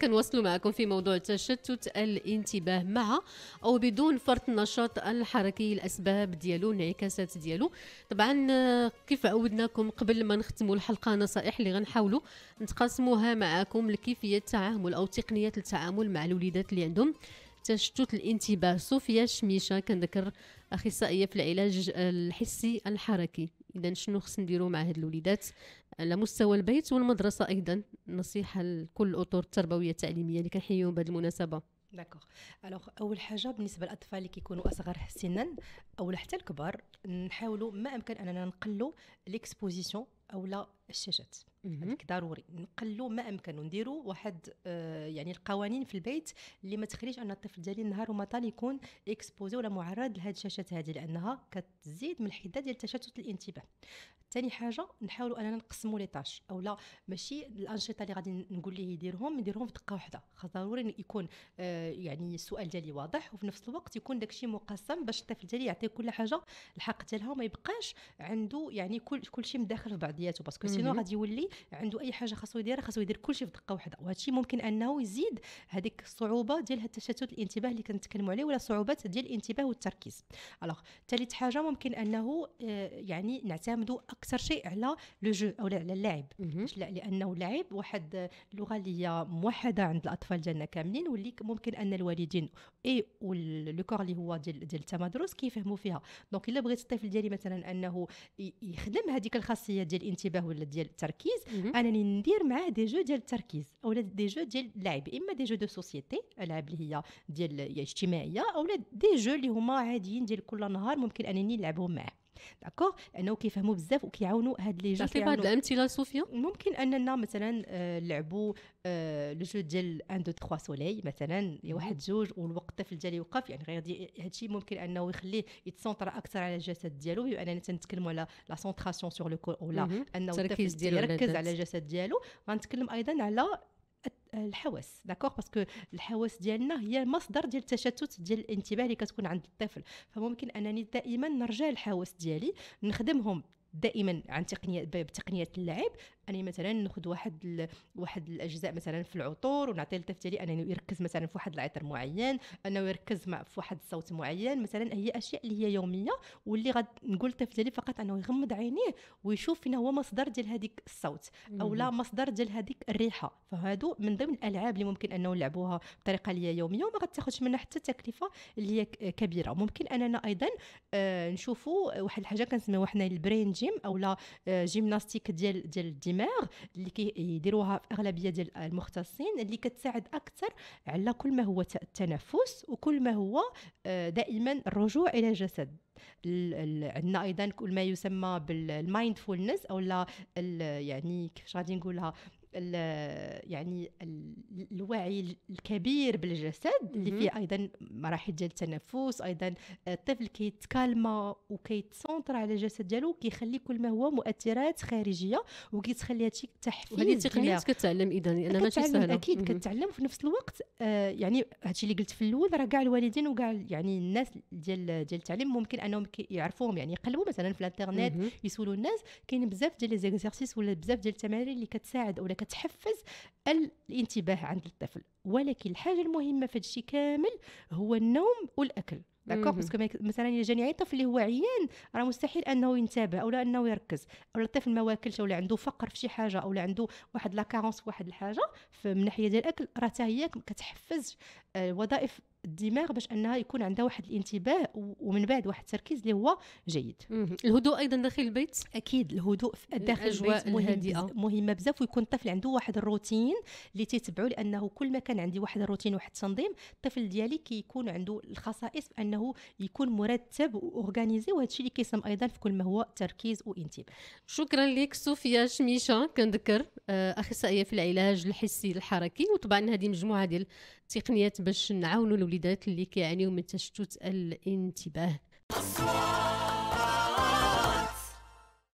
كنواصلوا معكم في موضوع تشتت الانتباه مع أو بدون فرط النشاط الحركي الاسباب ديالو الانعكاسات ديالو. طبعا كيف عودناكم قبل ما نختموا الحلقة نصائح اللي غنحاولوا نتقاسموها معكم لكيفية التعامل أو تقنيات التعامل مع الوليدات اللي عندهم. تشتت الانتباه صوفيا شميشة كنذكر أخصائية في العلاج الحسي الحركي. اذا شنو خص نديرو مع هاد الوليدات؟ على مستوى البيت والمدرسة أيضا. نصيحة لكل الاطر التربويه التعليميه اللي كنحييهم بهذه المناسبة. d'accord alors أول حاجة بالنسبة للأطفال اللي كيكونوا أصغر سنا أو حتى الكبار نحاولوا ما أمكن أننا نقلوا l'exposition أو لا الشاشات. هذيك ضروري. نقلوا ما أمكن ونديروا واحد آه يعني القوانين في البيت اللي ما تخليش أن الطفل ديالي نهار وما طال يكون exposé ولا معرض لهاد الشاشات هذه لأنها كتزيد من الحدة ديال تشتت الانتباه. ثاني حاجة نحاولوا أننا نقسموا les tâches أو لا ماشي الأنشطة اللي غادي نقول ليه يديرهم يديرهم في دقة واحدة. خاص ضروري يكون آه يعني السؤال ديالي واضح وفي نفس الوقت يكون داكشي مقسم باش الطفل ديالي يعطي كل حاجة الحق ديالها وما يبقاش عنده يعني كل كل شيء مداخل في بعضياته. parce que sinon غادي يولي عنده أي حاجة خاصو يديرها خاصو يدير كل شيء في دقة واحدة. وهذا الشيء ممكن أنه يزيد هذيك الصعوبة ديال التشتت الانتباه اللي كنتكلموا عليه ولا صعوبات ديال الانتباه والتركيز. alors ثالث حاجة ممكن أنه آه، يعني نعتمدوا أكثر شيء على le jeu أو على اللعب. لا لأنه اللعب واحد اللغة اللي هي موحدة عند الأطفال ديالنا كاملين واللي ممكن أن الوالدين et le corps اللي هو ديال ديال التمدرس كيفهموا فيها. donc إلا بغيت الطفل ديالي مثلا أنه يخدم هذيك الخاصية ديال الانتباه ولا ديال التركيز أنني ندير معاه des jeux ديال التركيز أولا des jeux ديال اللعب إما des jeux de société العاب اللي هي ديال اجتماعيه أولا des jeux اللي هما عاديين ديال كل نهار ممكن أنني نلعبهم معاه. d'accord لأنه كيفهموا بزاف وكيعاونوا هاد les jeux تعطي بعض الامثله صوفيا ممكن أننا مثلا آه لعبوا آه le jeu ديال 1 2 3 soleil مثلا واحد جوج والوقت الطفل ديالي يوقف. يعني غادي هادشي ممكن أنه يخليه يتconcentra أكثر على الجسد ديالو. بما أننا تنتكلموا على la concentration sur le corps ولا أنه الطفل يركز على الجسد ديالو. غنتكلم أيضا على الحواس d'accord parce que الحواس ديالنا هي مصدر ديال التشتت ديال الانتباه اللي كتكون عند الطفل. فممكن أنني دائما نرجع الحواس ديالي نخدمهم دائما عن تقنية بتقنية اللعب اني مثلا ناخذ واحد ال... واحد الأجزاء مثلا في العطور ونعطي للطفل ديالي أنه يركز مثلا في واحد العطر معين أنه يركز مع في واحد الصوت معين. مثلا هي أشياء اللي هي يومية واللي غاد نقول للطفل ديالي فقط أنه يغمض عينيه ويشوف فين هو مصدر ديال هذيك الصوت أو لا مصدر ديال هذيك الريحة. فهادو من ضمن الألعاب اللي ممكن أنه نلعبوها بطريقة اللي هي يومية وما غتاخذش منها حتى تكلفة اللي هي كبيرة. ممكن أننا أيضا آه نشوفوا واحد الحاجة كنسميوها حنا البرين جيم أو لا آه جيمناستيك ديال ديال الدماغ الدماغ اللي كيديروها في أغلبية ديال المختصين اللي كتساعد أكثر على كل ما هو التنفس وكل ما هو آه، دائما الرجوع إلى الجسد عندنا أيضا كل ما يسمى بالمايندفولنس أو لا يعني كيفاش غادي نقولها يعني الوعي الكبير بالجسد اللي فيه أيضا مراحل ديال التنفس أيضا الطفل كيتكالما وكيتسونطر على الجسد ديالو كيخلي كل ما هو مؤثرات خارجية وكيتخلي هادشي تحفيز وهذه التقنيات كتعلم اذا أنا ماشي سهلة. أكيد كتعلم. في نفس الوقت آه يعني هادشي اللي قلت في الأول راه كاع الوالدين وكاع يعني الناس ديال ديال التعليم ممكن أنهم يعرفوهم يعني يقلبوا مثلا في الإنترنت يسولوا الناس. كاين بزاف ديال les exercices ولا بزاف ديال التمارين اللي كتساعد ولا كتحفز الانتباه عند الطفل. ولكن الحاجة المهمة في هادشي كامل هو النوم والأكل. d'accord parce que مثلا الا جاني اي طفل اللي هو عيان راه مستحيل أنه ينتبه أو أنه يركز. أو الطفل ما واكلش ولا عنده فقر في شي حاجة أو عنده واحد la carence في واحد الحاجة من ناحية ديال الأكل راه حتى هي كتحفز وظائف الدماغ باش أنها يكون عندها واحد الانتباه ومن بعد واحد التركيز اللي هو جيد. الهدوء أيضا داخل البيت؟ أكيد الهدوء داخل البيت مهم مهمة بزاف ويكون الطفل عنده واحد الروتين اللي تيتبعوا لأنه كل ما كان عندي واحد الروتين واحد التنظيم الطفل ديالي كيكون عنده الخصائص أنه يكون مرتب واورغانيزي وهذا الشيء اللي كيسهم أيضا في كل ما هو تركيز وانتباه شكرا لك صوفيا شميشة. كنذكر آه، أخصائية في العلاج الحسي الحركي وطبعا هذه مجموعة ديال التقنيات باش نعاونوا الوليدات اللي كيعانيو من تشتت الانتباه.